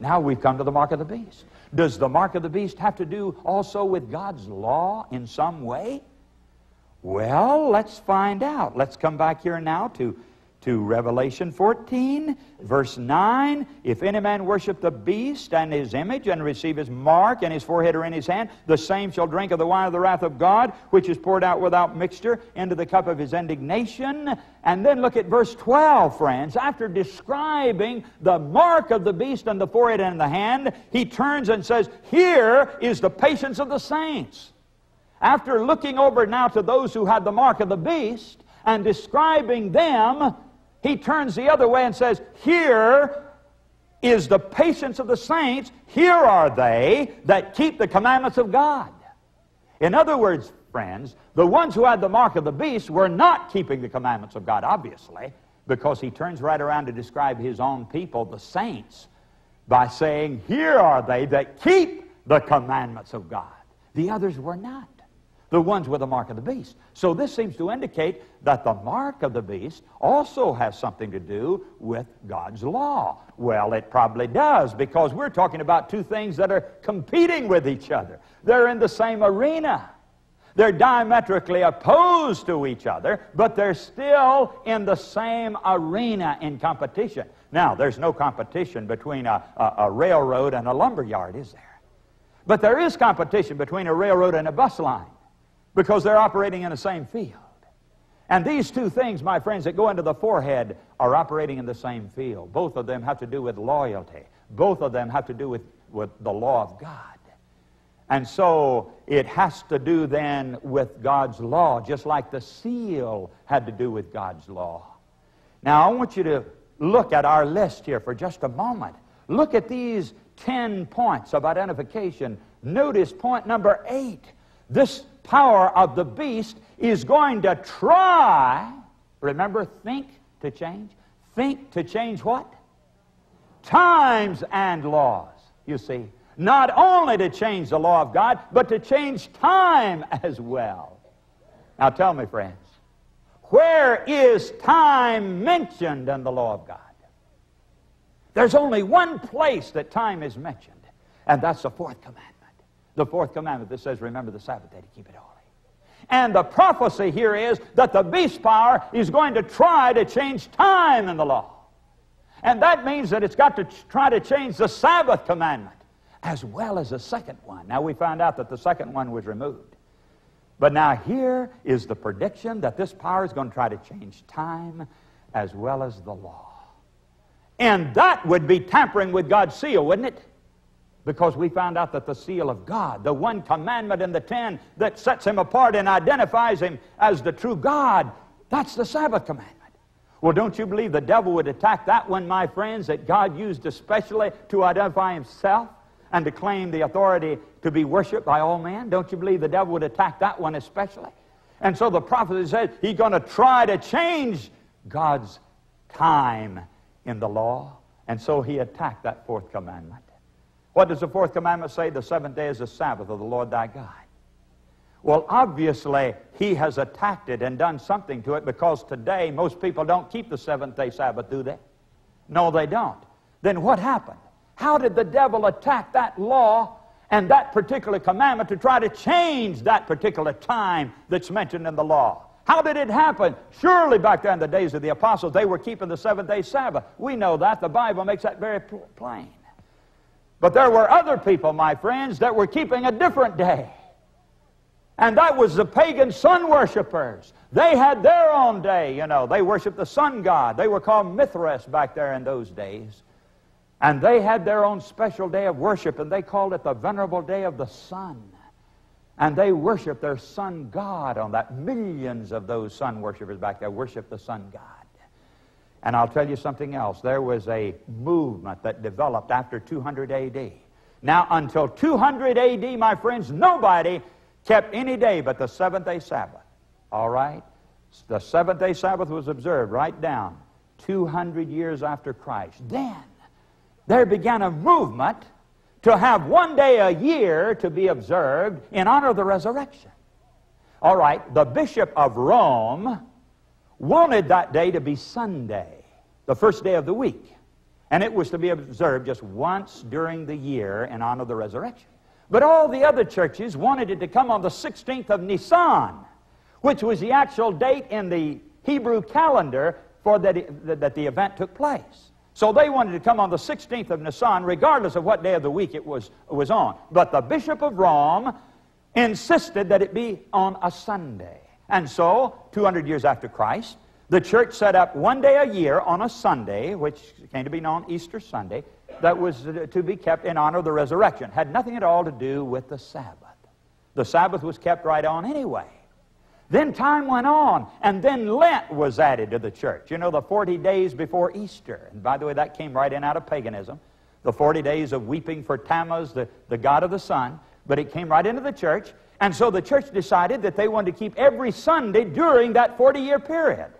Now we've come to the mark of the beast. Does the mark of the beast have to do also with God's law in some way? Well, let's find out. Let's come back here now to to Revelation 14, verse 9. If any man worship the beast and his image and receive his mark and his forehead or in his hand, the same shall drink of the wine of the wrath of God, which is poured out without mixture into the cup of his indignation. And then look at verse 12, friends. After describing the mark of the beast on the forehead and the hand, he turns and says, Here is the patience of the saints. After looking over now to those who had the mark of the beast, and describing them, he turns the other way and says, Here is the patience of the saints. Here are they that keep the commandments of God. In other words, friends, the ones who had the mark of the beast were not keeping the commandments of God, obviously, because he turns right around to describe his own people, the saints, by saying, Here are they that keep the commandments of God. The others were not the ones with the mark of the beast. So this seems to indicate that the mark of the beast also has something to do with God's law. Well, it probably does because we're talking about two things that are competing with each other. They're in the same arena. They're diametrically opposed to each other, but they're still in the same arena in competition. Now, there's no competition between a, a, a railroad and a lumber yard, is there? But there is competition between a railroad and a bus line because they're operating in the same field. And these two things, my friends, that go into the forehead are operating in the same field. Both of them have to do with loyalty. Both of them have to do with, with the law of God. And so it has to do then with God's law, just like the seal had to do with God's law. Now, I want you to look at our list here for just a moment. Look at these 10 points of identification. Notice point number 8. This power of the beast is going to try, remember, think to change. Think to change what? Times and laws, you see. Not only to change the law of God, but to change time as well. Now tell me, friends, where is time mentioned in the law of God? There's only one place that time is mentioned, and that's the fourth commandment. The fourth commandment that says, Remember the Sabbath day to keep it holy. And the prophecy here is that the beast power is going to try to change time in the law. And that means that it's got to try to change the Sabbath commandment as well as the second one. Now we found out that the second one was removed. But now here is the prediction that this power is going to try to change time as well as the law. And that would be tampering with God's seal, wouldn't it? Because we found out that the seal of God, the one commandment in the ten that sets him apart and identifies him as the true God, that's the Sabbath commandment. Well, don't you believe the devil would attack that one, my friends, that God used especially to identify himself and to claim the authority to be worshiped by all men? Don't you believe the devil would attack that one especially? And so the prophet says he's going to try to change God's time in the law. And so he attacked that fourth commandment. What does the fourth commandment say? The seventh day is the Sabbath of the Lord thy God. Well, obviously, he has attacked it and done something to it because today most people don't keep the seventh day Sabbath, do they? No, they don't. Then what happened? How did the devil attack that law and that particular commandment to try to change that particular time that's mentioned in the law? How did it happen? Surely back then, the days of the apostles, they were keeping the seventh day Sabbath. We know that. The Bible makes that very plain. But there were other people, my friends, that were keeping a different day. And that was the pagan sun worshippers. They had their own day, you know. They worshiped the sun god. They were called Mithras back there in those days. And they had their own special day of worship, and they called it the Venerable Day of the Sun. And they worshiped their sun god on that. Millions of those sun worshippers back there worshiped the sun god. And I'll tell you something else. There was a movement that developed after 200 AD. Now, until 200 AD, my friends, nobody kept any day but the seventh day Sabbath. All right? The seventh day Sabbath was observed right down 200 years after Christ. Then, there began a movement to have one day a year to be observed in honor of the resurrection. All right, the Bishop of Rome wanted that day to be Sunday, the first day of the week. And it was to be observed just once during the year in honor of the resurrection. But all the other churches wanted it to come on the 16th of Nisan, which was the actual date in the Hebrew calendar for that, that the event took place. So they wanted to come on the 16th of Nisan, regardless of what day of the week it was, was on. But the Bishop of Rome insisted that it be on a Sunday. And so, 200 years after Christ, the church set up one day a year on a Sunday, which came to be known Easter Sunday, that was to be kept in honor of the resurrection. Had nothing at all to do with the Sabbath. The Sabbath was kept right on anyway. Then time went on, and then Lent was added to the church. You know, the 40 days before Easter. And by the way, that came right in out of paganism. The 40 days of weeping for Tammuz, the, the god of the sun. But it came right into the church. And so the church decided that they wanted to keep every Sunday during that 40 year period.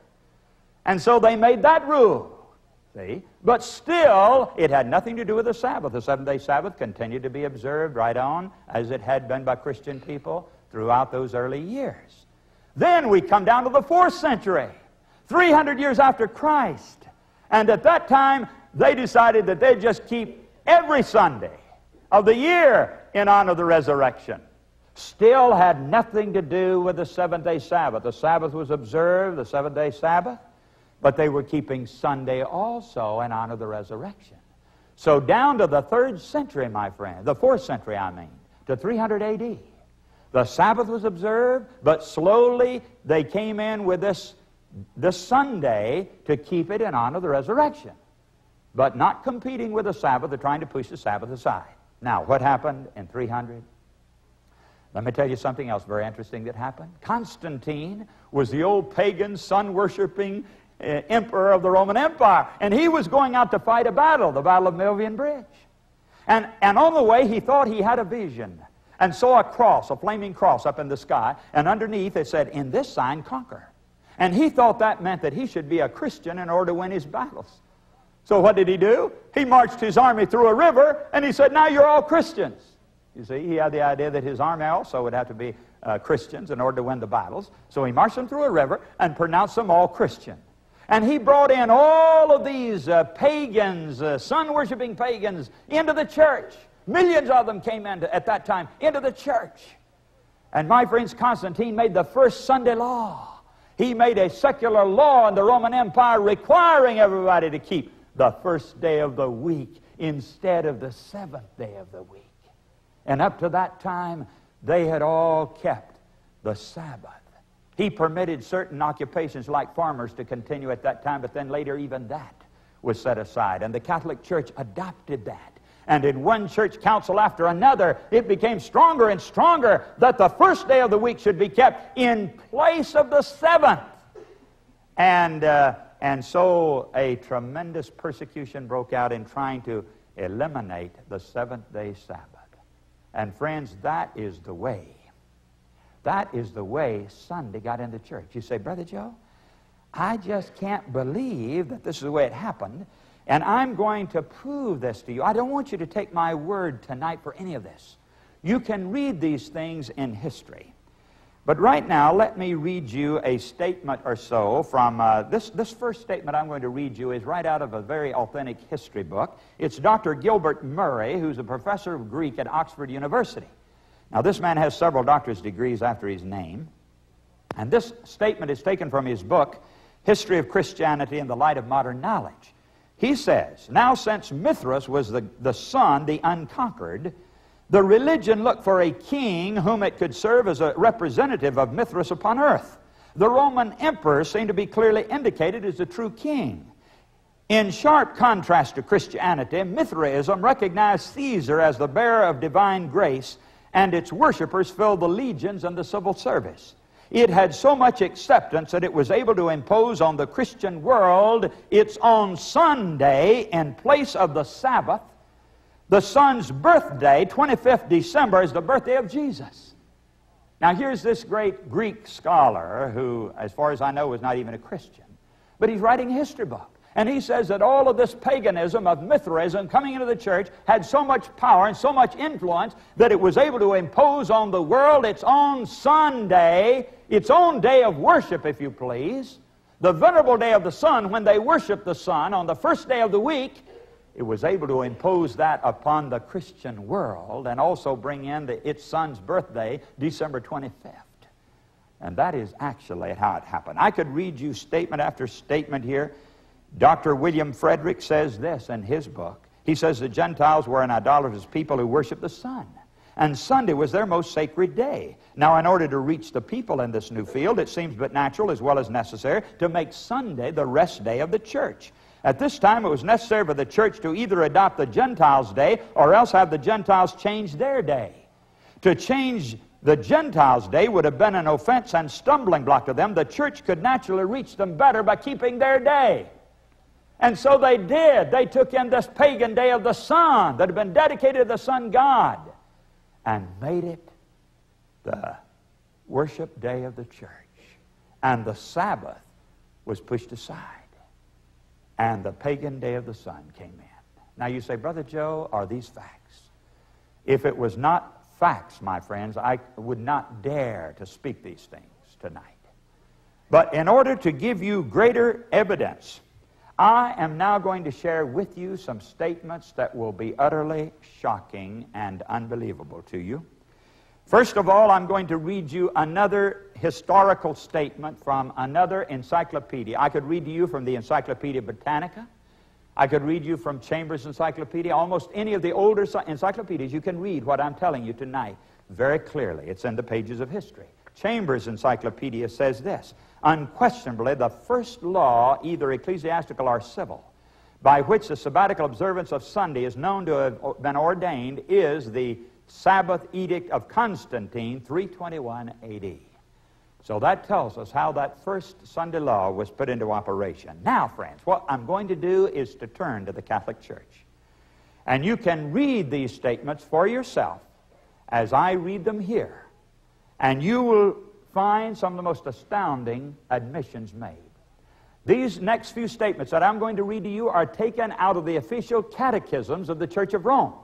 And so they made that rule. See? But still, it had nothing to do with the Sabbath. The seventh day Sabbath continued to be observed right on as it had been by Christian people throughout those early years. Then we come down to the fourth century, 300 years after Christ. And at that time, they decided that they'd just keep every Sunday of the year in honor of the resurrection. Still had nothing to do with the seventh day Sabbath. The Sabbath was observed, the seventh day Sabbath, but they were keeping Sunday also in honor of the resurrection. So down to the third century, my friend, the fourth century, I mean, to 300 AD, the Sabbath was observed, but slowly they came in with this, this Sunday to keep it in honor of the resurrection. But not competing with the Sabbath, they're trying to push the Sabbath aside. Now, what happened in 300? Let me tell you something else very interesting that happened. Constantine was the old pagan, sun worshiping uh, emperor of the Roman Empire, and he was going out to fight a battle, the Battle of Milvian Bridge. And, and on the way, he thought he had a vision and saw a cross, a flaming cross up in the sky, and underneath it said, In this sign conquer. And he thought that meant that he should be a Christian in order to win his battles. So what did he do? He marched his army through a river, and he said, Now you're all Christians. You see, he had the idea that his army also would have to be uh, Christians in order to win the battles. So he marched them through a river and pronounced them all Christian. And he brought in all of these uh, pagans, uh, sun worshiping pagans, into the church. Millions of them came into, at that time into the church. And my friends, Constantine made the first Sunday law. He made a secular law in the Roman Empire requiring everybody to keep the first day of the week instead of the seventh day of the week. And up to that time, they had all kept the Sabbath. He permitted certain occupations like farmers to continue at that time, but then later even that was set aside. And the Catholic Church adopted that. And in one church council after another, it became stronger and stronger that the first day of the week should be kept in place of the seventh. And, uh, and so a tremendous persecution broke out in trying to eliminate the seventh day Sabbath. And friends, that is the way. That is the way Sunday got into church. You say, Brother Joe, I just can't believe that this is the way it happened. And I'm going to prove this to you. I don't want you to take my word tonight for any of this. You can read these things in history. But right now, let me read you a statement or so from uh, this, this first statement I'm going to read you is right out of a very authentic history book. It's Dr. Gilbert Murray, who's a professor of Greek at Oxford University. Now, this man has several doctor's degrees after his name. And this statement is taken from his book, History of Christianity in the Light of Modern Knowledge. He says, Now since Mithras was the, the sun, the unconquered, the religion looked for a king whom it could serve as a representative of Mithras upon earth. The Roman emperor seemed to be clearly indicated as the true king. In sharp contrast to Christianity, Mithraism recognized Caesar as the bearer of divine grace, and its worshippers filled the legions and the civil service. It had so much acceptance that it was able to impose on the Christian world its own Sunday in place of the Sabbath. The sun's birthday, 25th December, is the birthday of Jesus. Now, here's this great Greek scholar who, as far as I know, was not even a Christian, but he's writing a history book. And he says that all of this paganism of Mithraism coming into the church had so much power and so much influence that it was able to impose on the world its own Sunday, its own day of worship, if you please. The venerable day of the sun, when they worship the sun on the first day of the week, it was able to impose that upon the Christian world and also bring in the, its son's birthday, December 25th. And that is actually how it happened. I could read you statement after statement here. Dr. William Frederick says this in his book. He says the Gentiles were an idolatrous people who worshiped the sun. And Sunday was their most sacred day. Now, in order to reach the people in this new field, it seems but natural as well as necessary to make Sunday the rest day of the church. At this time, it was necessary for the church to either adopt the Gentiles' day or else have the Gentiles change their day. To change the Gentiles' day would have been an offense and stumbling block to them. The church could naturally reach them better by keeping their day. And so they did. They took in this pagan day of the sun that had been dedicated to the sun god and made it the worship day of the church. And the Sabbath was pushed aside. And the pagan day of the sun came in. Now you say, Brother Joe, are these facts? If it was not facts, my friends, I would not dare to speak these things tonight. But in order to give you greater evidence, I am now going to share with you some statements that will be utterly shocking and unbelievable to you. First of all, I'm going to read you another historical statement from another encyclopedia. I could read to you from the Encyclopedia Britannica. I could read you from Chambers Encyclopedia. Almost any of the older encyclopedias, you can read what I'm telling you tonight very clearly. It's in the pages of history. Chambers Encyclopedia says this Unquestionably, the first law, either ecclesiastical or civil, by which the sabbatical observance of Sunday is known to have been ordained is the Sabbath Edict of Constantine, 321 AD. So that tells us how that first Sunday law was put into operation. Now, friends, what I'm going to do is to turn to the Catholic Church. And you can read these statements for yourself as I read them here. And you will find some of the most astounding admissions made. These next few statements that I'm going to read to you are taken out of the official catechisms of the Church of Rome.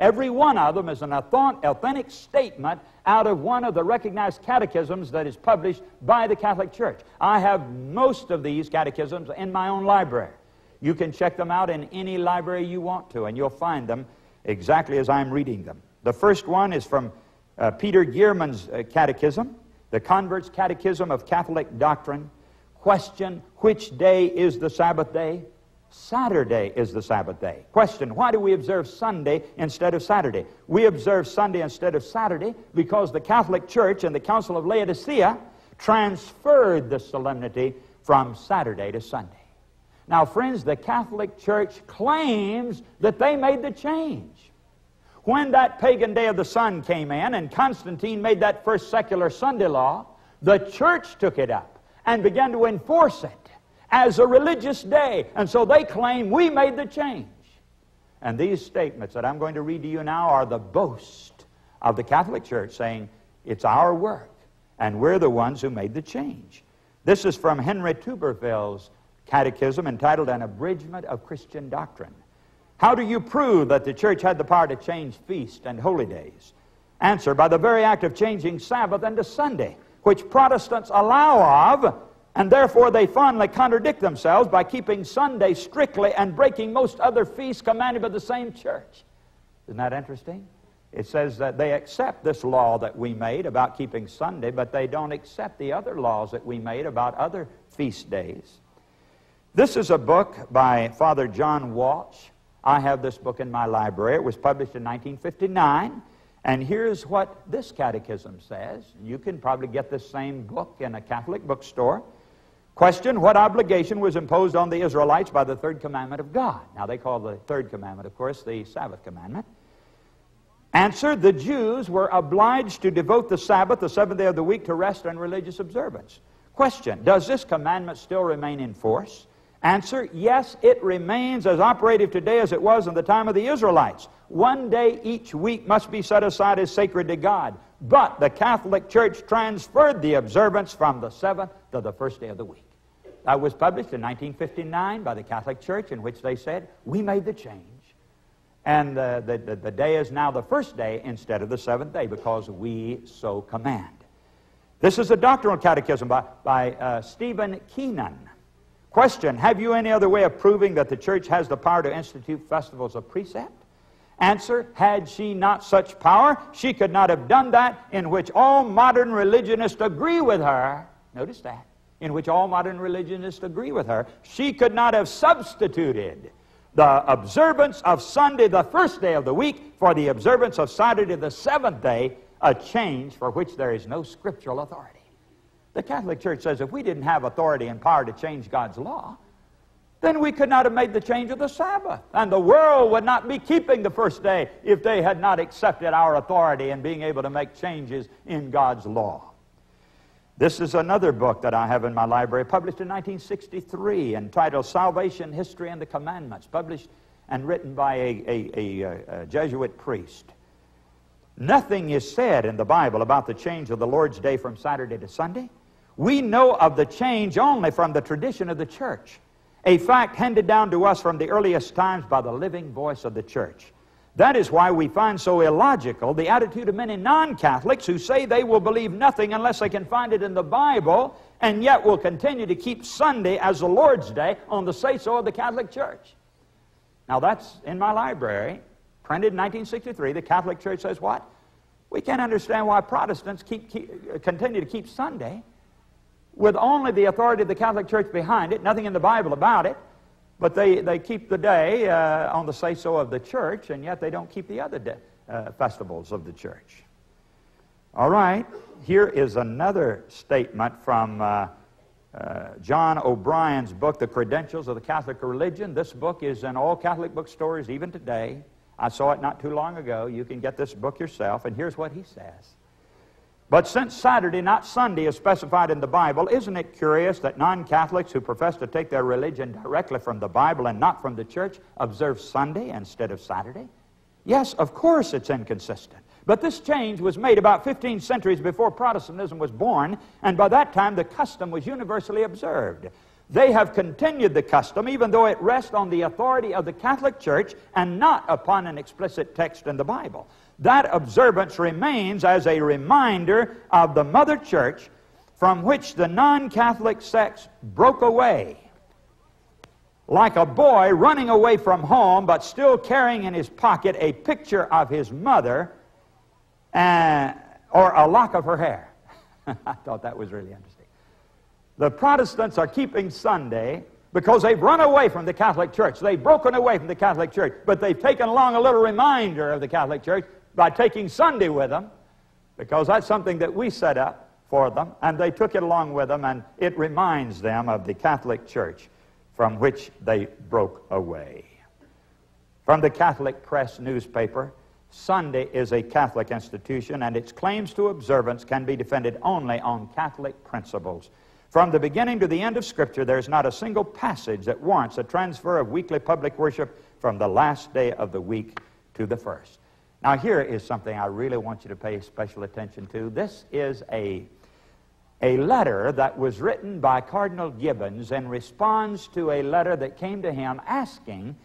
Every one of them is an authentic statement out of one of the recognized catechisms that is published by the Catholic Church. I have most of these catechisms in my own library. You can check them out in any library you want to, and you'll find them exactly as I'm reading them. The first one is from uh, Peter Geiermann's uh, catechism, the Convert's Catechism of Catholic Doctrine. Question Which day is the Sabbath day? Saturday is the Sabbath day. Question Why do we observe Sunday instead of Saturday? We observe Sunday instead of Saturday because the Catholic Church and the Council of Laodicea transferred the solemnity from Saturday to Sunday. Now, friends, the Catholic Church claims that they made the change. When that pagan day of the sun came in and Constantine made that first secular Sunday law, the church took it up and began to enforce it as a religious day. And so they claim we made the change. And these statements that I'm going to read to you now are the boast of the Catholic Church saying it's our work and we're the ones who made the change. This is from Henry Tuberville's catechism entitled An Abridgment of Christian Doctrine. How do you prove that the church had the power to change feast and holy days? Answer, by the very act of changing Sabbath into Sunday, which Protestants allow of and therefore, they finally contradict themselves by keeping Sunday strictly and breaking most other feasts commanded by the same church. Isn't that interesting? It says that they accept this law that we made about keeping Sunday, but they don't accept the other laws that we made about other feast days. This is a book by Father John Walsh. I have this book in my library. It was published in 1959. And here's what this catechism says. You can probably get this same book in a Catholic bookstore. Question What obligation was imposed on the Israelites by the third commandment of God? Now, they call the third commandment, of course, the Sabbath commandment. Answer The Jews were obliged to devote the Sabbath, the seventh day of the week, to rest and religious observance. Question Does this commandment still remain in force? Answer Yes, it remains as operative today as it was in the time of the Israelites. One day each week must be set aside as sacred to God. But the Catholic Church transferred the observance from the seventh to the first day of the week. That was published in 1959 by the Catholic Church, in which they said, We made the change. And the, the, the, day is now the first day instead of the seventh day because we so command. This is a doctrinal catechism by, by uh, Stephen Keenan. Question Have you any other way of proving that the church has the power to institute festivals of precept? Answer Had she not such power, she could not have done that in which all modern religionists agree with her. Notice that. In which all modern religionists agree with her. She could not have substituted the observance of Sunday, the first day of the week, for the observance of Saturday, the seventh day, a change for which there is no scriptural authority. The Catholic Church says if we didn't have authority and power to change God's law, then we could not have made the change of the Sabbath. And the world would not be keeping the first day if they had not accepted our authority in being able to make changes in God's law. This is another book that I have in my library, published in 1963, entitled Salvation, History, and the Commandments, published and written by a, a, a, a Jesuit priest. Nothing is said in the Bible about the change of the Lord's Day from Saturday to Sunday. We know of the change only from the tradition of the church, a fact handed down to us from the earliest times by the living voice of the church. That is why we find so illogical the attitude of many non Catholics who say they will believe nothing unless they can find it in the Bible and yet will continue to keep Sunday as the Lord's Day on the say so of the Catholic Church. Now, that's in my library, printed in 1963. The Catholic Church says what? We can't understand why Protestants keep, keep, continue to keep Sunday with only the authority of the Catholic Church behind it, nothing in the Bible about it. But they, they keep the day uh, on the say so of the church, and yet they don't keep the other day, uh, festivals of the church. All right, here is another statement from uh, uh, John O'Brien's book, The Credentials of the Catholic Religion. This book is in all Catholic bookstores even today. I saw it not too long ago. You can get this book yourself, and here's what he says. But since Saturday, not Sunday, is specified in the Bible, isn't it curious that non Catholics who profess to take their religion directly from the Bible and not from the church observe Sunday instead of Saturday? Yes, of course it's inconsistent. But this change was made about 15 centuries before Protestantism was born, and by that time the custom was universally observed. They have continued the custom, even though it rests on the authority of the Catholic Church and not upon an explicit text in the Bible that observance remains as a reminder of the mother church from which the non Catholic sects broke away. Like a boy running away from home, but still carrying in his pocket a picture of his mother uh, or a lock of her hair. I thought that was really interesting. The Protestants are keeping Sunday because they've run away from the Catholic Church. They've broken away from the Catholic Church, but they've taken along a little reminder of the Catholic Church by taking Sunday with them, because that's something that we set up for them, and they took it along with them, and it reminds them of the Catholic Church from which they broke away. From the Catholic Press newspaper, Sunday is a Catholic institution, and its claims to observance can be defended only on Catholic principles. From the beginning to the end of Scripture, there is not a single passage that warrants a transfer of weekly public worship from the last day of the week to the first. Now, here is something I really want you to pay special attention to. This is a, a letter that was written by Cardinal Gibbons in response to a letter that came to him asking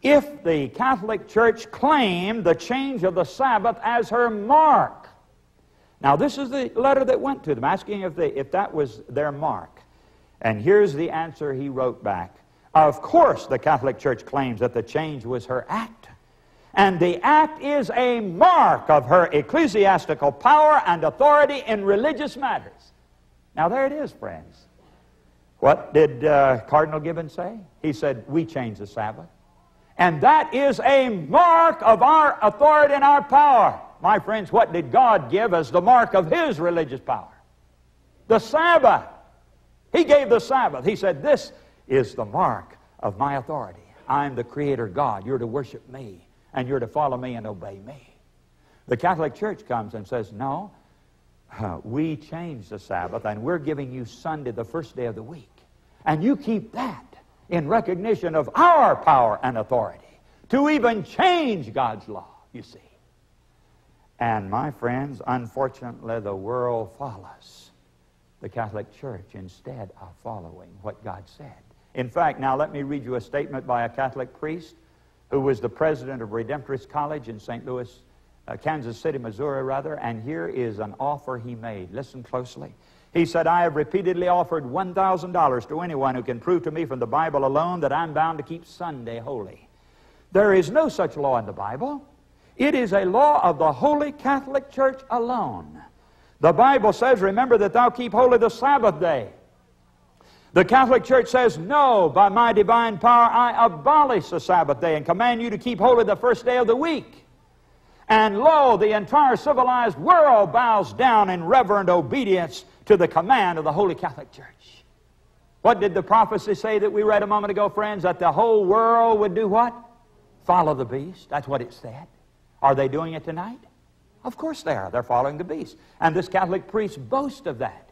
if the Catholic Church claimed the change of the Sabbath as her mark. Now, this is the letter that went to them, asking if, they, if that was their mark. And here's the answer he wrote back. Of course, the Catholic Church claims that the change was her act and the act is a mark of her ecclesiastical power and authority in religious matters. Now, there it is, friends. What did uh, Cardinal Gibbons say? He said, We change the Sabbath. And that is a mark of our authority and our power. My friends, what did God give as the mark of His religious power? The Sabbath. He gave the Sabbath. He said, This is the mark of my authority. I'm the Creator God. You're to worship me and you're to follow me and obey me. The Catholic Church comes and says, No, uh, we changed the Sabbath and we're giving you Sunday the first day of the week. And you keep that in recognition of our power and authority to even change God's law, you see. And my friends, unfortunately, the world follows the Catholic Church instead of following what God said. In fact, now let me read you a statement by a Catholic priest who was the president of Redemptorist College in St. Louis, uh, Kansas City, Missouri, rather, and here is an offer he made. Listen closely. He said, I have repeatedly offered $1,000 to anyone who can prove to me from the Bible alone that I'm bound to keep Sunday holy. There is no such law in the Bible. It is a law of the Holy Catholic Church alone. The Bible says, Remember that thou keep holy the Sabbath day. The Catholic Church says, No, by my divine power I abolish the Sabbath day and command you to keep holy the first day of the week. And lo, the entire civilized world bows down in reverent obedience to the command of the Holy Catholic Church. What did the prophecy say that we read a moment ago, friends? That the whole world would do what? Follow the beast. That's what it said. Are they doing it tonight? Of course they are. They're following the beast. And this Catholic priest boasts of that.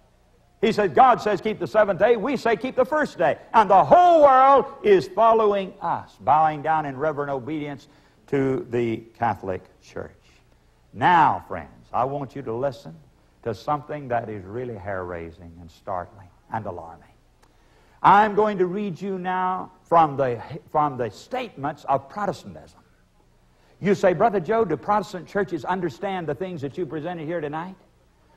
He says, God says keep the seventh day. We say keep the first day. And the whole world is following us, bowing down in reverent obedience to the Catholic Church. Now, friends, I want you to listen to something that is really hair raising and startling and alarming. I'm going to read you now from the, from the statements of Protestantism. You say, Brother Joe, do Protestant churches understand the things that you presented here tonight?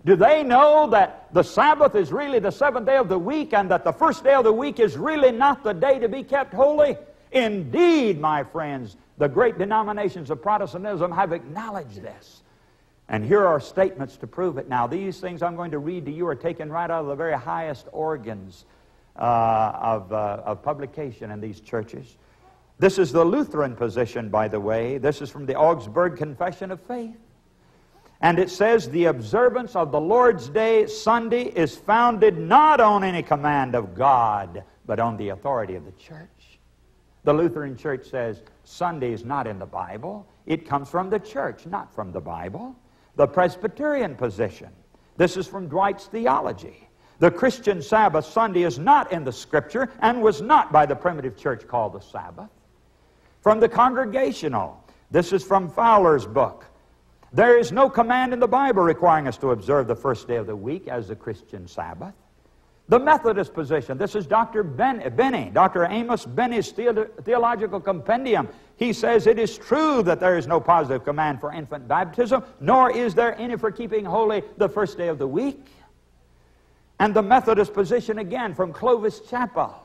Do they know that the Sabbath is really the seventh day of the week and that the first day of the week is really not the day to be kept holy? Indeed, my friends, the great denominations of Protestantism have acknowledged this. And here are statements to prove it. Now, these things I'm going to read to you are taken right out of the very highest organs uh, of, uh, of publication in these churches. This is the Lutheran position, by the way. This is from the Augsburg Confession of Faith. And it says, The observance of the Lord's Day, Sunday, is founded not on any command of God, but on the authority of the church. The Lutheran Church says Sunday is not in the Bible. It comes from the church, not from the Bible. The Presbyterian position. This is from Dwight's theology. The Christian Sabbath Sunday is not in the Scripture and was not by the primitive church called the Sabbath. From the Congregational, this is from Fowler's book. There is no command in the Bible requiring us to observe the first day of the week as the Christian Sabbath. The Methodist position, this is Dr. Ben, Binney, Dr. Amos Binney's theological compendium. He says it is true that there is no positive command for infant baptism, nor is there any for keeping holy the first day of the week. And the Methodist position again from Clovis Chappell.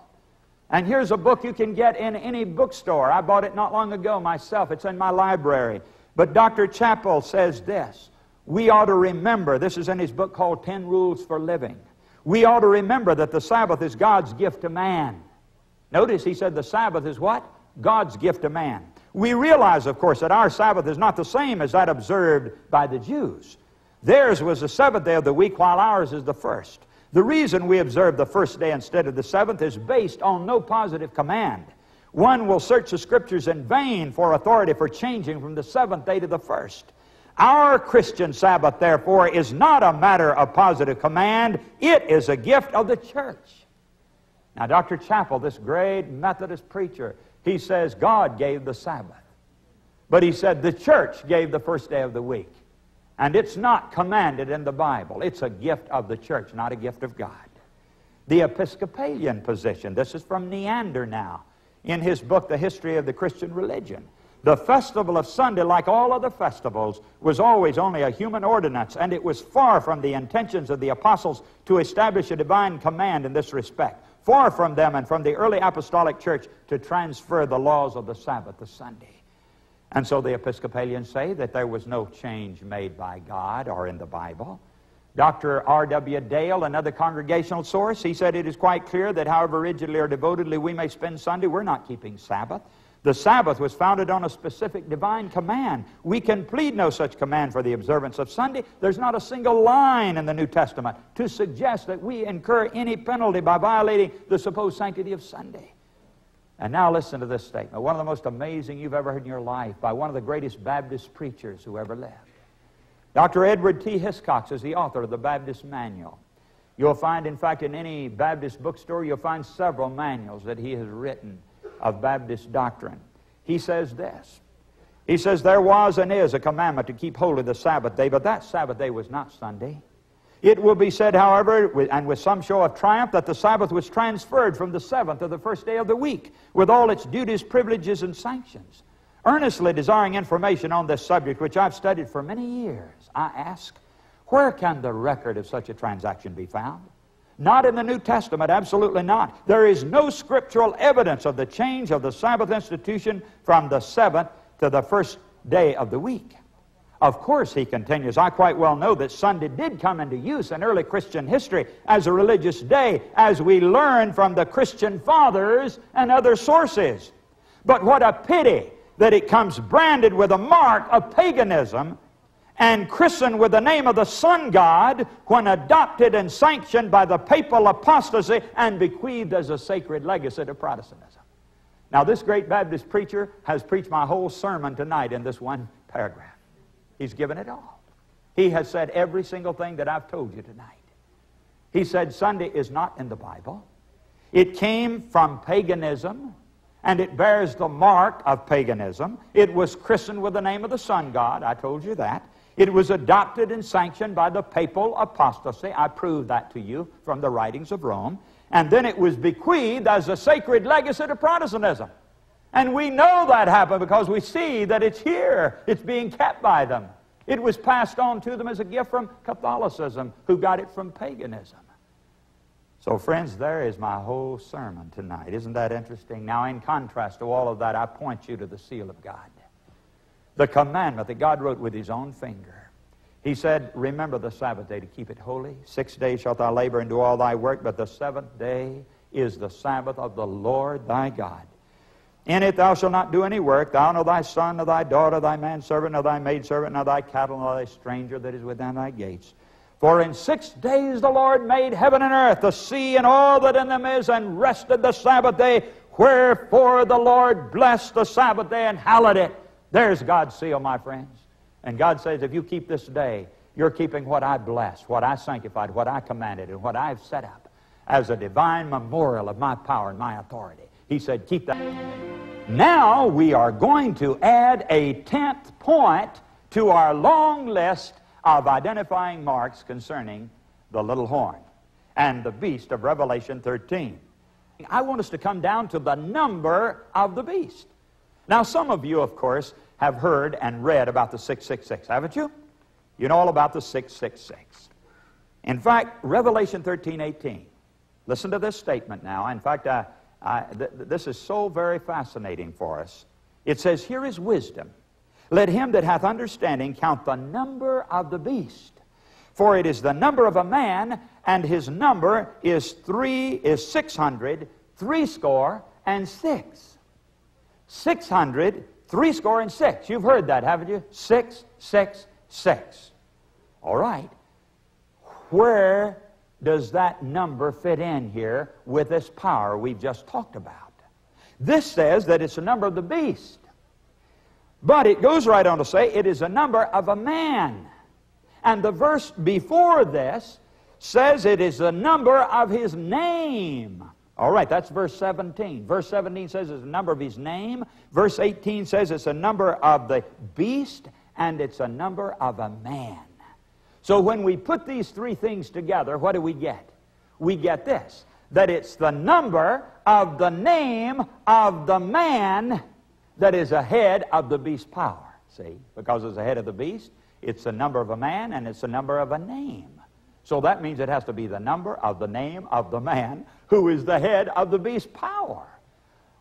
And here's a book you can get in any bookstore. I bought it not long ago myself. It's in my library. But Dr. Chappell says this We ought to remember, this is in his book called Ten Rules for Living. We ought to remember that the Sabbath is God's gift to man. Notice he said the Sabbath is what? God's gift to man. We realize, of course, that our Sabbath is not the same as that observed by the Jews. Theirs was the seventh day of the week, while ours is the first. The reason we observe the first day instead of the seventh is based on no positive command. One will search the scriptures in vain for authority for changing from the seventh day to the first. Our Christian Sabbath, therefore, is not a matter of positive command, it is a gift of the church. Now, Dr. Chappell, this great Methodist preacher, he says God gave the Sabbath. But he said the church gave the first day of the week. And it's not commanded in the Bible. It's a gift of the church, not a gift of God. The Episcopalian position, this is from Neander now, in his book, The History of the Christian Religion. The festival of Sunday, like all other festivals, was always only a human ordinance, and it was far from the intentions of the apostles to establish a divine command in this respect. Far from them and from the early apostolic church to transfer the laws of the Sabbath to Sunday. And so the Episcopalians say that there was no change made by God or in the Bible. Dr. R.W. Dale, another congregational source, he said it is quite clear that however rigidly or devotedly we may spend Sunday, we're not keeping Sabbath. The Sabbath was founded on a specific divine command. We can plead no such command for the observance of Sunday. There's not a single line in the New Testament to suggest that we incur any penalty by violating the supposed sanctity of Sunday. And now listen to this statement, one of the most amazing you've ever heard in your life by one of the greatest Baptist preachers who ever lived. Dr. Edward T. Hiscox is the author of the Baptist Manual. You'll find, in fact, in any Baptist bookstore, you'll find several manuals that he has written of Baptist doctrine. He says this. He says, There was and is a commandment to keep holy the Sabbath day, but that Sabbath day was not Sunday. It will be said, however, and with some show of triumph, that the Sabbath was transferred from the seventh to the first day of the week, with all its duties, privileges, and sanctions. Earnestly desiring information on this subject, which I've studied for many years, I ask, Where can the record of such a transaction be found? Not in the New Testament, absolutely not. There is no scriptural evidence of the change of the Sabbath institution from the seventh to the first day of the week. Of course, he continues, I quite well know that Sunday did come into use in early Christian history as a religious day, as we learn from the Christian fathers and other sources. But what a pity that it comes branded with a mark of paganism and christened with the name of the sun god when adopted and sanctioned by the papal apostasy and bequeathed as a sacred legacy to Protestantism. Now, this great Baptist preacher has preached my whole sermon tonight in this one paragraph. He's given it all. He has said every single thing that I've told you tonight. He said Sunday is not in the Bible. It came from paganism, and it bears the mark of paganism. It was christened with the name of the sun god. I told you that. It was adopted and sanctioned by the papal apostasy. I proved that to you from the writings of Rome. And then it was bequeathed as a sacred legacy to Protestantism. And we know that happened because we see that it's here. It's being kept by them. It was passed on to them as a gift from Catholicism, who got it from paganism. So, friends, there is my whole sermon tonight. Isn't that interesting? Now, in contrast to all of that, I point you to the seal of God the commandment that God wrote with his own finger. He said, Remember the Sabbath day to keep it holy. Six days shalt thou labor and do all thy work, but the seventh day is the Sabbath of the Lord thy God. In it thou shalt not do any work, thou nor thy son, nor thy daughter, thy manservant, nor thy maidservant, nor thy cattle, nor thy stranger that is within thy gates. For in six days the Lord made heaven and earth, the sea and all that in them is, and rested the Sabbath day. Wherefore the Lord blessed the Sabbath day and hallowed it. There's God's seal, my friends. And God says, if you keep this day, you're keeping what I blessed, what I sanctified, what I commanded, and what I've set up as a divine memorial of my power and my authority. He said, keep that. Now we are going to add a tenth point to our long list of identifying marks concerning the little horn and the beast of Revelation 13. I want us to come down to the number of the beast. Now, some of you, of course, have heard and read about the 666, haven't you? You know all about the 666. In fact, Revelation 13, 18. Listen to this statement now. In fact, I, I, th this is so very fascinating for us. It says, Here is wisdom. Let him that hath understanding count the number of the beast. For it is the number of a man, and his number is three is six hundred, three score, and six. Six hundred Three score and six. You've heard that, haven't you? Six, six, six. All right. Where does that number fit in here with this power we've just talked about? This says that it's a number of the beast. But it goes right on to say it is a number of a man. And the verse before this says it is the number of his name. All right, that's verse 17. Verse 17 says it's a number of his name. Verse 18 says it's a number of the beast, and it's a number of a man. So when we put these three things together, what do we get? We get this that it's the number of the name of the man that is ahead of the beast's power. See? Because it's ahead of the beast, it's the number of a man and it's the number of a name. So that means it has to be the number of the name of the man who is the head of the beast's power.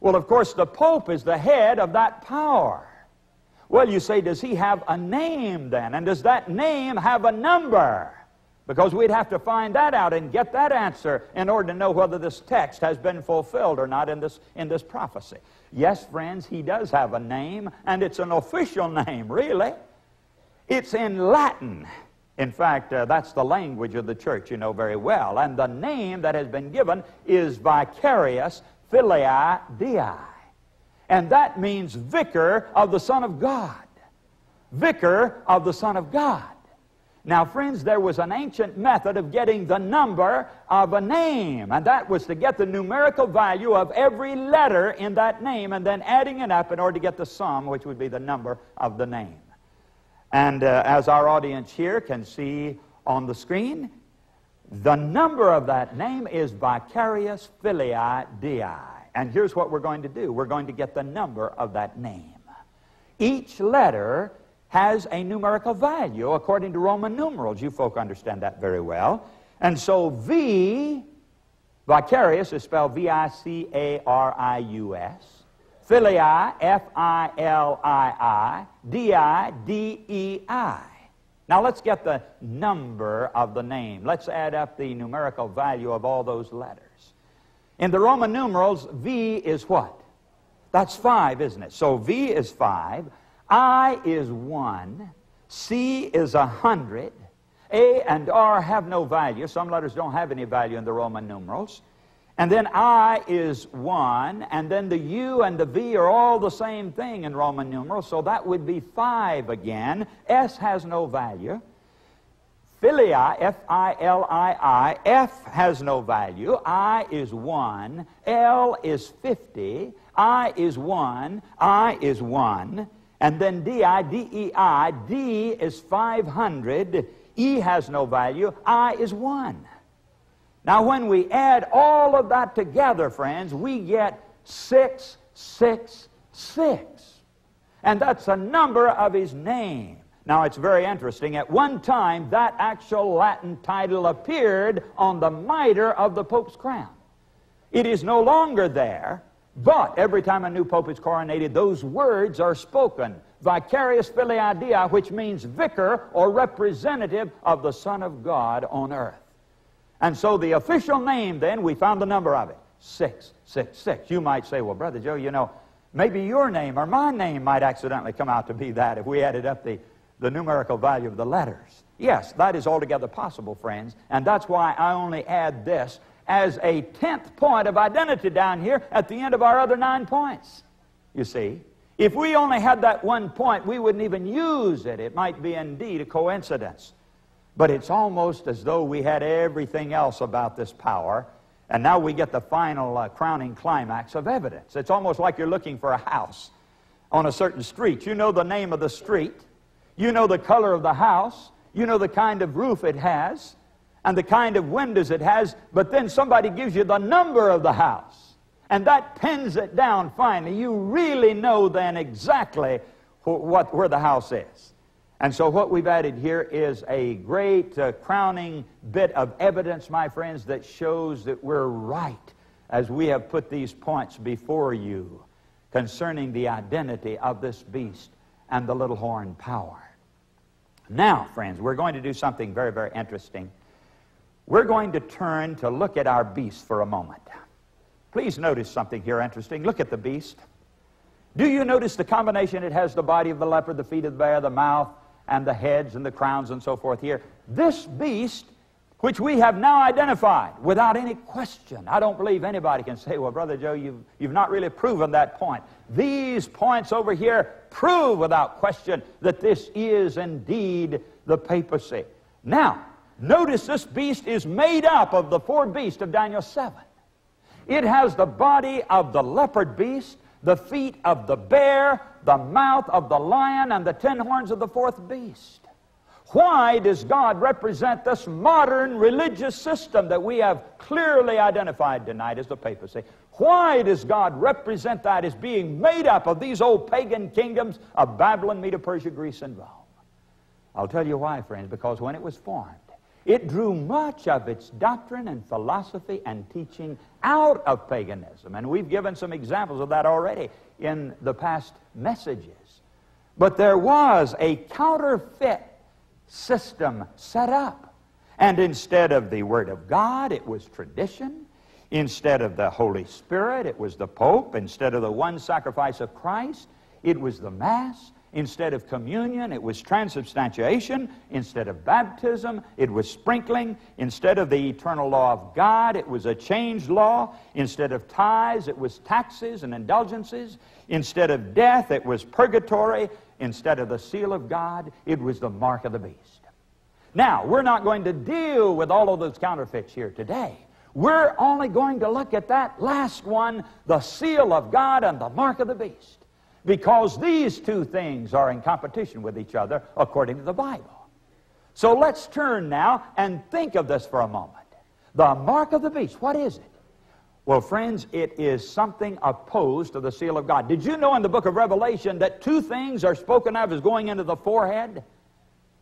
Well, of course, the Pope is the head of that power. Well, you say, does he have a name then? And does that name have a number? Because we'd have to find that out and get that answer in order to know whether this text has been fulfilled or not in this, in this prophecy. Yes, friends, he does have a name, and it's an official name, really. It's in Latin. In fact, uh, that's the language of the church, you know very well. And the name that has been given is Vicarius Filii Dei. And that means vicar of the Son of God. Vicar of the Son of God. Now, friends, there was an ancient method of getting the number of a name, and that was to get the numerical value of every letter in that name and then adding it up in order to get the sum, which would be the number of the name. And uh, as our audience here can see on the screen, the number of that name is Vicarius Filii Dei. And here's what we're going to do we're going to get the number of that name. Each letter has a numerical value according to Roman numerals. You folk understand that very well. And so V, Vicarius, is spelled V I C A R I U S. Filii, F I L I I. D I D E I. Now let's get the number of the name. Let's add up the numerical value of all those letters. In the Roman numerals, V is what? That's five, isn't it? So V is five. I is 1, C is a 100, A and R have no value. Some letters don't have any value in the Roman numerals. And then I is 1, and then the U and the V are all the same thing in Roman numerals, so that would be 5 again. S has no value. Filii, F-I-L-I-I, F has no value. I is 1. L is 50. I is 1. I is 1. And then D-I, D-E-I, D is 500, E has no value, I is 1. Now when we add all of that together, friends, we get 666. And that's a number of his name. Now it's very interesting. At one time, that actual Latin title appeared on the mitre of the Pope's crown. It is no longer there, but every time a new pope is coronated, those words are spoken. vicarius filii Dei, which means vicar or representative of the Son of God on earth. And so the official name, then, we found the number of it 666. You might say, well, Brother Joe, you know, maybe your name or my name might accidentally come out to be that if we added up the, the numerical value of the letters. Yes, that is altogether possible, friends. And that's why I only add this as a tenth point of identity down here at the end of our other nine points. You see? If we only had that one point, we wouldn't even use it. It might be indeed a coincidence. But it's almost as though we had everything else about this power, and now we get the final uh, crowning climax of evidence. It's almost like you're looking for a house on a certain street. You know the name of the street, you know the color of the house, you know the kind of roof it has, and the kind of windows it has, but then somebody gives you the number of the house. And that pins it down finally. You really know then exactly what, where the house is. And so what we've added here is a great uh, crowning bit of evidence, my friends, that shows that we're right as we have put these points before you concerning the identity of this beast and the little horn power. Now, friends, we're going to do something very, very interesting. We're going to turn to look at our beast for a moment. Please notice something here interesting. Look at the beast. Do you notice the combination? It has the body of the leopard, the feet of the bear, the mouth, and the heads and the crowns and so forth here. This beast, which we have now identified without any question, I don't believe anybody can say, well, Brother Joe, you've, you've not really proven that point. These points over here prove without question that this is indeed the papacy. Now, Notice this beast is made up of the four beasts of Daniel 7. It has the body of the leopard beast, the feet of the bear, the mouth of the lion, and the ten horns of the fourth beast. Why does God represent this modern religious system that we have clearly identified tonight as the papacy? Why does God represent that as being made up of these old pagan kingdoms of Babylon, Medo Persia, Greece, and Rome? I'll tell you why, friends, because when it was formed, it drew much of its doctrine and philosophy and teaching out of paganism. And we've given some examples of that already in the past messages. But there was a counterfeit system set up. And instead of the Word of God, it was tradition. Instead of the Holy Spirit, it was the Pope. Instead of the one sacrifice of Christ, it was the Mass. Instead of communion, it was transubstantiation. Instead of baptism, it was sprinkling. Instead of the eternal law of God, it was a changed law. Instead of tithes, it was taxes and indulgences. Instead of death, it was purgatory. Instead of the seal of God, it was the mark of the beast. Now, we're not going to deal with all of those counterfeits here today. We're only going to look at that last one, the seal of God and the mark of the beast because these two things are in competition with each other according to the Bible. So let's turn now and think of this for a moment. The mark of the beast, what is it? Well, friends, it is something opposed to the seal of God. Did you know in the book of Revelation that two things are spoken of as going into the forehead?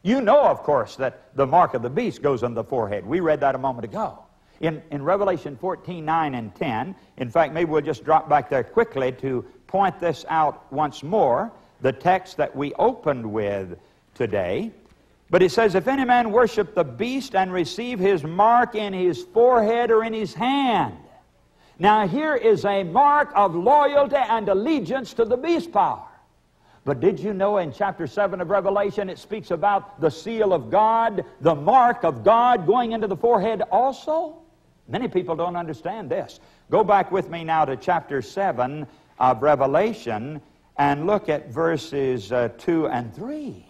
You know, of course, that the mark of the beast goes on the forehead. We read that a moment ago. In, in Revelation 14, 9 and 10, in fact, maybe we'll just drop back there quickly to point this out once more, the text that we opened with today. But it says, If any man worship the beast and receive his mark in his forehead or in his hand. Now, here is a mark of loyalty and allegiance to the beast power. But did you know in chapter 7 of Revelation it speaks about the seal of God, the mark of God going into the forehead also? Many people don't understand this. Go back with me now to chapter 7 of Revelation and look at verses uh, 2 and 3.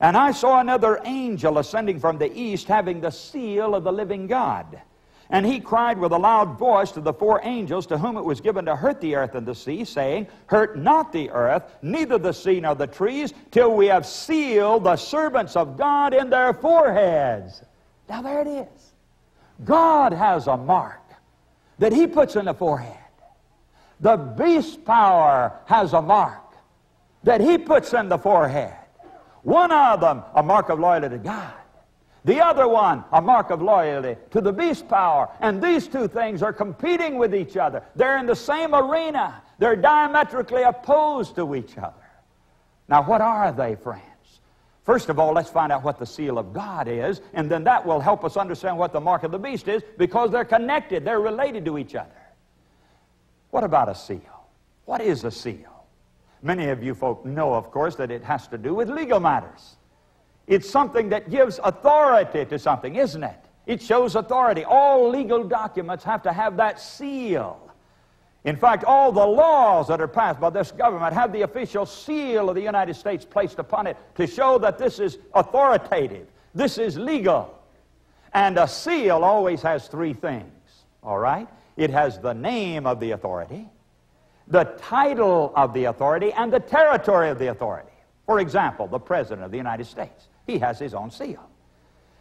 And I saw another angel ascending from the east having the seal of the living God. And he cried with a loud voice to the four angels to whom it was given to hurt the earth and the sea, saying, Hurt not the earth, neither the sea nor the trees, till we have sealed the servants of God in their foreheads. Now there it is. God has a mark that he puts in the forehead. The beast power has a mark that he puts in the forehead. One of them, a mark of loyalty to God. The other one, a mark of loyalty to the beast power. And these two things are competing with each other. They're in the same arena. They're diametrically opposed to each other. Now, what are they, friends? First of all, let's find out what the seal of God is, and then that will help us understand what the mark of the beast is because they're connected, they're related to each other. What about a seal? What is a seal? Many of you folk know, of course, that it has to do with legal matters. It's something that gives authority to something, isn't it? It shows authority. All legal documents have to have that seal. In fact, all the laws that are passed by this government have the official seal of the United States placed upon it to show that this is authoritative, this is legal. And a seal always has three things, all right? It has the name of the authority, the title of the authority, and the territory of the authority. For example, the President of the United States. He has his own seal.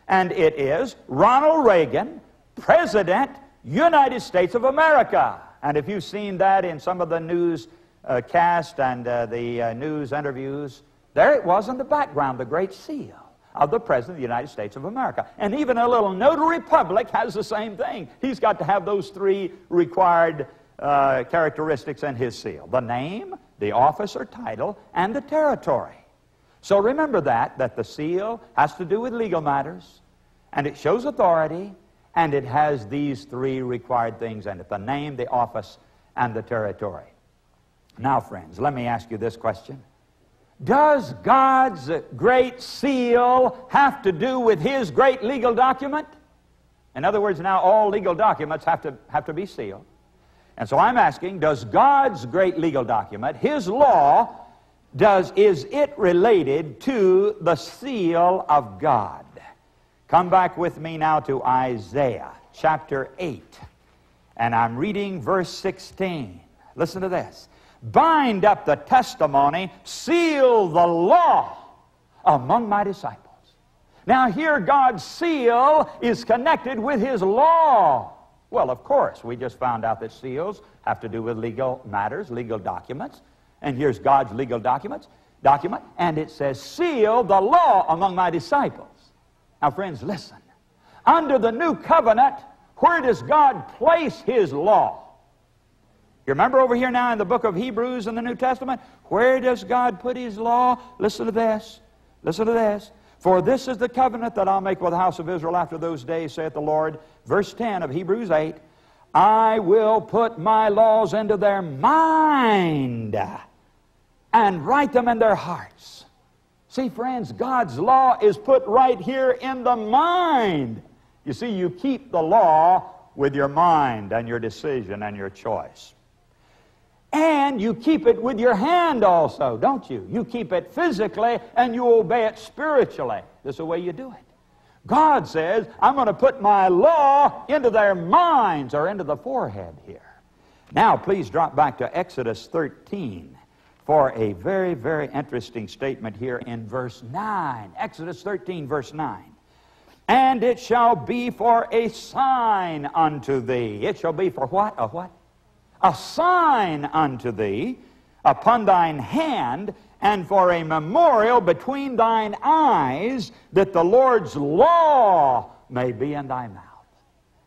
And it is Ronald Reagan, President, United States of America. And if you've seen that in some of the news uh, cast and uh, the uh, news interviews, there it was in the background, the great seal of the President of the United States of America. And even a little notary public has the same thing. He's got to have those three required uh, characteristics in his seal the name, the office or title, and the territory. So remember that, that the seal has to do with legal matters, and it shows authority, and it has these three required things in it the name, the office, and the territory. Now, friends, let me ask you this question Does God's great seal have to do with His great legal document? In other words, now all legal documents have to, have to be sealed. And so I'm asking, does God's great legal document, His law, does, is it related to the seal of God? Come back with me now to Isaiah chapter 8. And I'm reading verse 16. Listen to this. Bind up the testimony, seal the law among my disciples. Now, here God's seal is connected with His law. Well, of course, we just found out that seals have to do with legal matters, legal documents and here's God's legal documents, document, and it says, seal the law among my disciples. Now, friends, listen. Under the new covenant, where does God place his law? You remember over here now in the book of Hebrews in the New Testament? Where does God put his law? Listen to this. Listen to this. For this is the covenant that I'll make with the house of Israel after those days, saith the Lord. Verse 10 of Hebrews 8 I will put my laws into their mind and write them in their hearts. See, friends, God's law is put right here in the mind. You see, you keep the law with your mind and your decision and your choice. And you keep it with your hand also, don't you? You keep it physically and you obey it spiritually. This is the way you do it. God says, I'm going to put my law into their minds or into the forehead here. Now, please drop back to Exodus 13 for a very, very interesting statement here in verse 9. Exodus 13, verse 9. And it shall be for a sign unto thee. It shall be for what? A what? A sign unto thee upon thine hand, and for a memorial between thine eyes, that the Lord's law may be in thy mouth.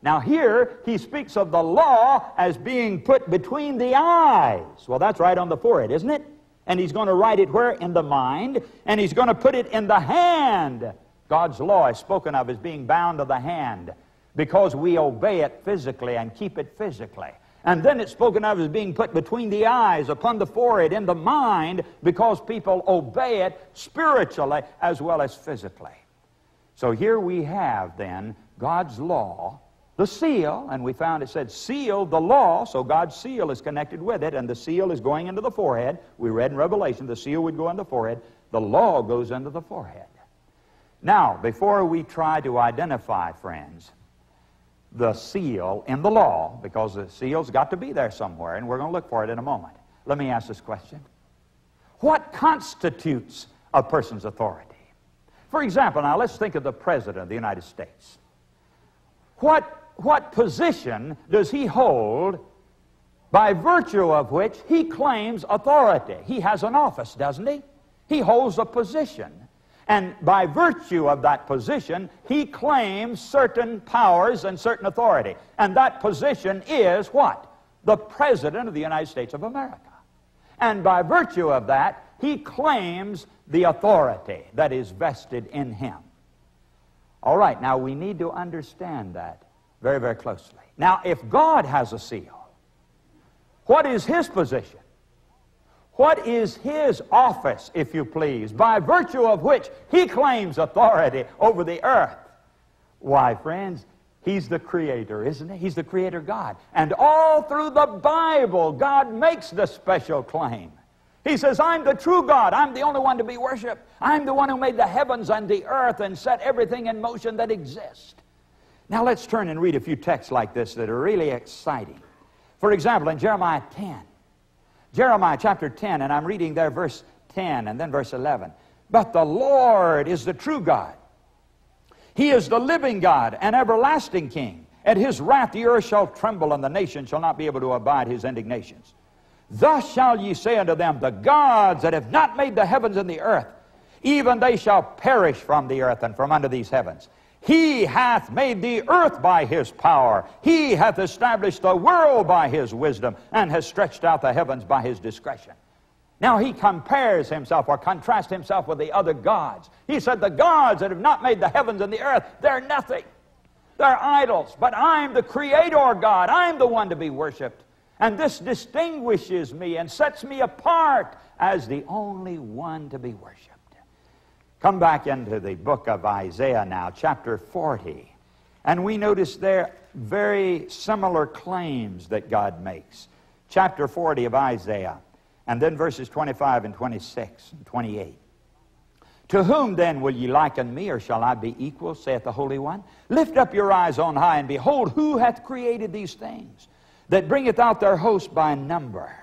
Now, here he speaks of the law as being put between the eyes. Well, that's right on the forehead, isn't it? And he's going to write it where? In the mind. And he's going to put it in the hand. God's law is spoken of as being bound to the hand because we obey it physically and keep it physically. And then it's spoken of as being put between the eyes, upon the forehead, in the mind, because people obey it spiritually as well as physically. So here we have then God's law, the seal, and we found it said seal the law, so God's seal is connected with it, and the seal is going into the forehead. We read in Revelation the seal would go in the forehead, the law goes into the forehead. Now, before we try to identify, friends, the seal in the law, because the seal's got to be there somewhere, and we're going to look for it in a moment. Let me ask this question What constitutes a person's authority? For example, now let's think of the President of the United States. What, what position does he hold by virtue of which he claims authority? He has an office, doesn't he? He holds a position. And by virtue of that position, he claims certain powers and certain authority. And that position is what? The President of the United States of America. And by virtue of that, he claims the authority that is vested in him. All right, now we need to understand that very, very closely. Now, if God has a seal, what is his position? What is his office, if you please, by virtue of which he claims authority over the earth? Why, friends, he's the creator, isn't he? He's the creator God. And all through the Bible, God makes the special claim. He says, I'm the true God. I'm the only one to be worshiped. I'm the one who made the heavens and the earth and set everything in motion that exists. Now let's turn and read a few texts like this that are really exciting. For example, in Jeremiah 10, Jeremiah chapter 10, and I'm reading there verse 10 and then verse 11. But the Lord is the true God. He is the living God and everlasting King. At his wrath the earth shall tremble, and the nations shall not be able to abide his indignations. Thus shall ye say unto them, The gods that have not made the heavens and the earth, even they shall perish from the earth and from under these heavens. He hath made the earth by his power. He hath established the world by his wisdom, and has stretched out the heavens by his discretion. Now he compares himself or contrasts himself with the other gods. He said, The gods that have not made the heavens and the earth, they're nothing. They're idols. But I'm the creator God. I'm the one to be worshiped. And this distinguishes me and sets me apart as the only one to be worshiped. Come back into the book of Isaiah now, chapter 40. And we notice there very similar claims that God makes. Chapter 40 of Isaiah, and then verses 25 and 26 and 28. To whom then will ye liken me, or shall I be equal, saith the Holy One? Lift up your eyes on high, and behold, who hath created these things, that bringeth out their host by number?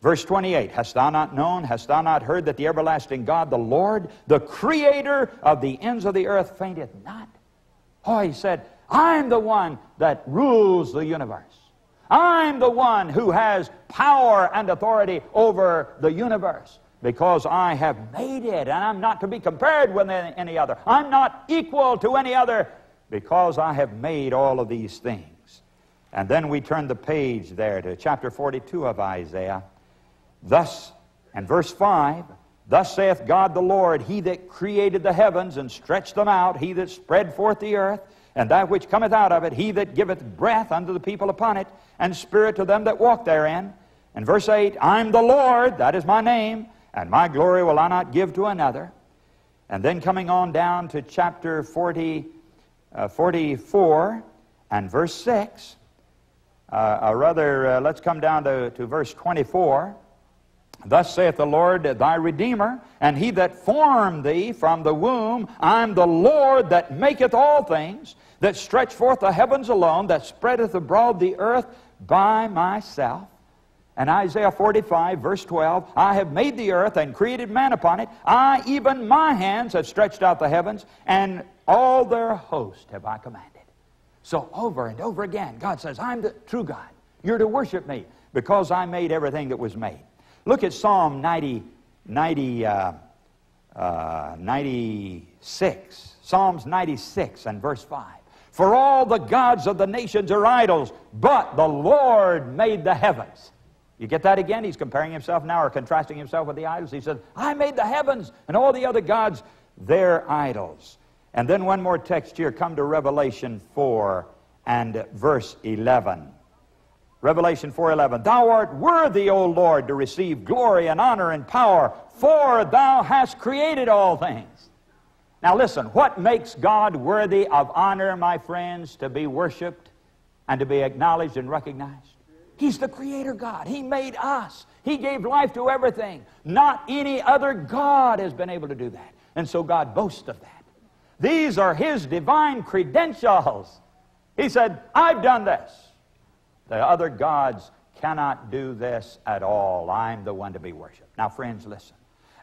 Verse 28 Hast thou not known, hast thou not heard that the everlasting God, the Lord, the creator of the ends of the earth, fainteth not? Oh, he said, I'm the one that rules the universe. I'm the one who has power and authority over the universe because I have made it and I'm not to be compared with any other. I'm not equal to any other because I have made all of these things. And then we turn the page there to chapter 42 of Isaiah. Thus, and verse 5, Thus saith God the Lord, He that created the heavens and stretched them out, He that spread forth the earth, and that which cometh out of it, He that giveth breath unto the people upon it, and spirit to them that walk therein. And verse 8, I'm the Lord, that is my name, and my glory will I not give to another. And then coming on down to chapter 40, uh, 44 and verse 6, uh, or rather, uh, let's come down to, to verse 24. Thus saith the Lord thy Redeemer, and he that formed thee from the womb, I'm the Lord that maketh all things, that stretch forth the heavens alone, that spreadeth abroad the earth by myself. And Isaiah 45, verse 12, I have made the earth and created man upon it. I, even my hands, have stretched out the heavens, and all their host have I commanded. So over and over again, God says, I'm the true God. You're to worship me because I made everything that was made. Look at Psalm 90, 90, uh, uh, 96. Psalms 96 and verse 5. For all the gods of the nations are idols, but the Lord made the heavens. You get that again? He's comparing himself now or contrasting himself with the idols. He says, I made the heavens and all the other gods, they're idols. And then one more text here. Come to Revelation 4 and verse 11. Revelation 4:11 Thou art worthy, O Lord, to receive glory and honor and power, for thou hast created all things. Now listen, what makes God worthy of honor, my friends, to be worshiped and to be acknowledged and recognized? He's the creator God. He made us. He gave life to everything. Not any other God has been able to do that. And so God boasts of that. These are His divine credentials. He said, I've done this. The other gods cannot do this at all. I'm the one to be worshiped. Now, friends, listen.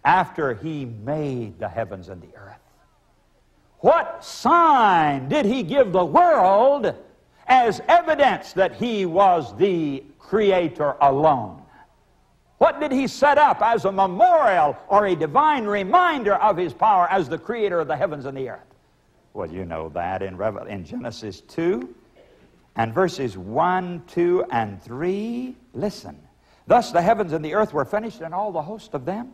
After He made the heavens and the earth, what sign did He give the world as evidence that he was the creator alone. What did he set up as a memorial or a divine reminder of his power as the creator of the heavens and the earth? Well, you know that in, Revel- in Genesis 2 and verses 1, 2, and 3. Listen. Thus the heavens and the earth were finished, and all the host of them.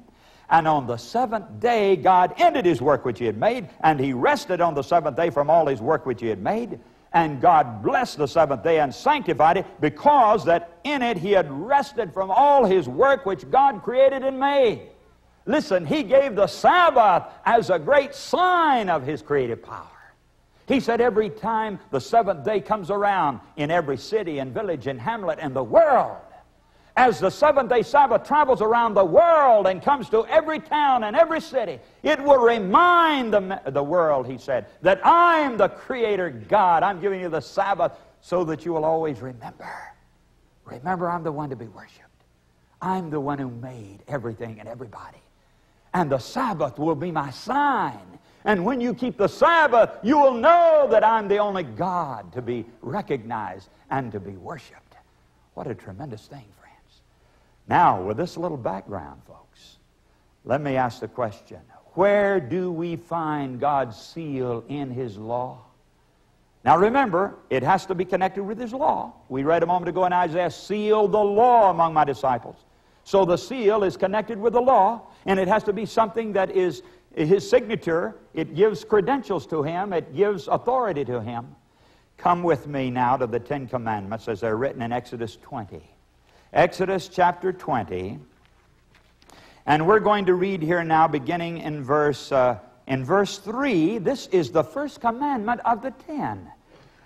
And on the seventh day, God ended his work which he had made, and he rested on the seventh day from all his work which he had made. And God blessed the seventh day and sanctified it because that in it he had rested from all his work which God created and made. Listen, he gave the Sabbath as a great sign of his creative power. He said every time the seventh day comes around in every city and village and hamlet in the world, as the seventh day Sabbath travels around the world and comes to every town and every city, it will remind the, the world, he said, that I'm the Creator God. I'm giving you the Sabbath so that you will always remember. Remember, I'm the one to be worshiped. I'm the one who made everything and everybody. And the Sabbath will be my sign. And when you keep the Sabbath, you will know that I'm the only God to be recognized and to be worshiped. What a tremendous thing, friends. now, with this little background, folks, let me ask the question where do we find God's seal in His law? Now remember, it has to be connected with His law. We read a moment ago in Isaiah, seal the law among my disciples. So the seal is connected with the law, and it has to be something that is His signature. It gives credentials to Him, it gives authority to Him. Come with me now to the Ten Commandments as they're written in Exodus 20. Exodus chapter 20. And we're going to read here now, beginning in verse, uh, in verse 3. This is the first commandment of the ten.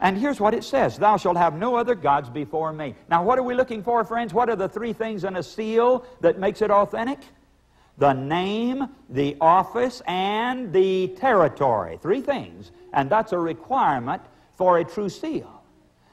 And here's what it says Thou shalt have no other gods before me. Now, what are we looking for, friends? What are the three things in a seal that makes it authentic? The name, the office, and the territory. Three things. And that's a requirement for a true seal.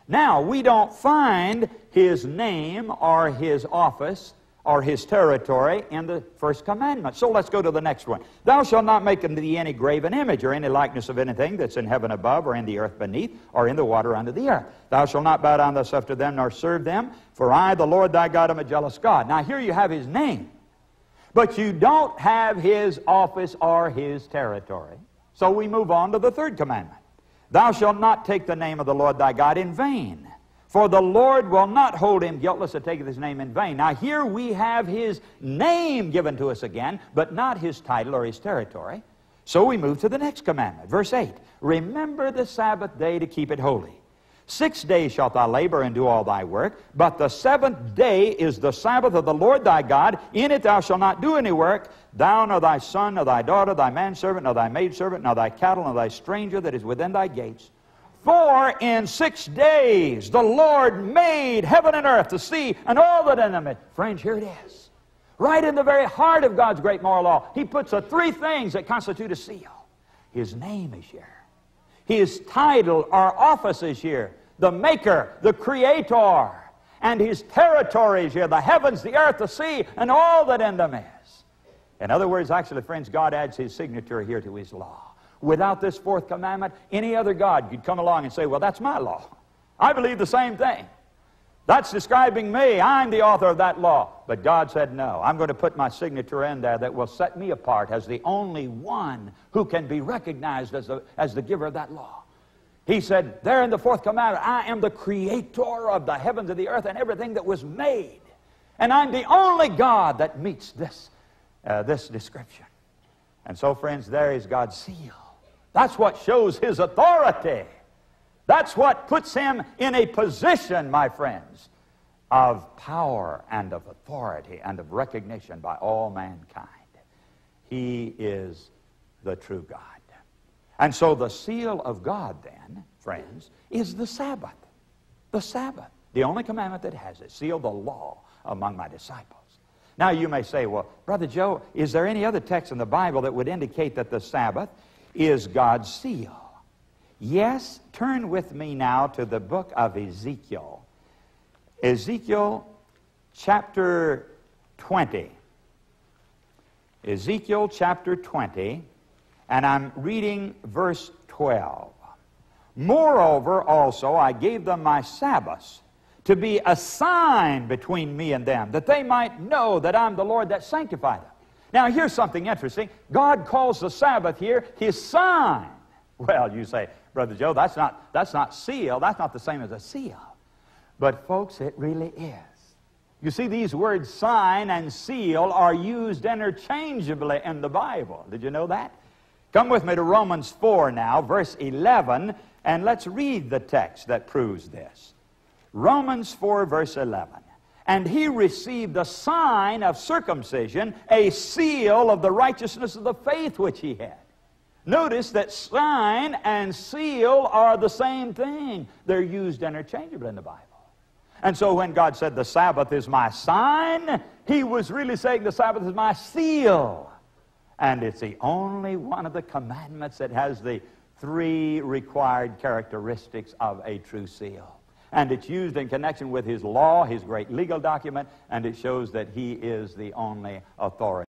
Now, we don't find his name or his office or his territory in the first commandment. So let's go to the next one. Thou shalt not make unto thee any graven image or any likeness of anything that's in heaven above or in the earth beneath or in the water under the earth. Thou shalt not bow down thyself to them nor serve them, for I, the Lord thy God, am a jealous God. Now here you have his name, but you don't have his office or his territory. So we move on to the third commandment. Thou shalt not take the name of the Lord thy God in vain. For the Lord will not hold him guiltless that taketh his name in vain. Now, here we have his name given to us again, but not his title or his territory. So we move to the next commandment. Verse 8 Remember the Sabbath day to keep it holy. Six days shalt thou labor and do all thy work, but the seventh day is the Sabbath of the Lord thy God. In it thou shalt not do any work, thou nor thy son, nor thy daughter, thy manservant, nor thy maidservant, nor thy cattle, nor thy stranger that is within thy gates. For in six days the Lord made heaven and earth, the sea, and all that in them. Friends, here it is. Right in the very heart of God's great moral law, He puts the three things that constitute a seal. His name is here. His title or office is here. The maker, the creator. and his territories here, the heavens, the earth, the sea, and all that in them is. In other words, actually, friends, God adds his signature here to his law. Without this fourth commandment, any other God could come along and say, Well, that's my law. I believe the same thing. That's describing me. I'm the author of that law. But God said, No, I'm going to put my signature in there that will set me apart as the only one who can be recognized as the, as the giver of that law. He said, There in the fourth commandment, I am the creator of the heavens and the earth and everything that was made. And I'm the only God that meets this, uh, this description. And so, friends, there is God's seal. That's what shows his authority. That's what puts him in a position, my friends, of power and of authority and of recognition by all mankind. He is the true God. And so the seal of God, then, friends, is the Sabbath. The Sabbath. The only commandment that has it. Seal the law among my disciples. Now you may say, well, Brother Joe, is there any other text in the Bible that would indicate that the Sabbath is God's seal? Yes, turn with me now to the book of Ezekiel. Ezekiel chapter 20. Ezekiel chapter 20, and I'm reading verse 12. Moreover, also, I gave them my Sabbaths to be a sign between me and them, that they might know that I'm the Lord that sanctify them. Now, here's something interesting. God calls the Sabbath here his sign. Well, you say, Brother Joe, that's not, that's not seal. That's not the same as a seal. But, folks, it really is. You see, these words sign and seal are used interchangeably in the Bible. Did you know that? Come with me to Romans 4 now, verse 11, and let's read the text that proves this. Romans 4, verse 11. And he received a sign of circumcision, a seal of the righteousness of the faith which he had. Notice that sign and seal are the same thing. They're used interchangeably in the Bible. And so when God said the Sabbath is my sign, he was really saying the Sabbath is my seal. And it's the only one of the commandments that has the three required characteristics of a true seal. And it's used in connection with his law, his great legal document, and it shows that he is the only authority.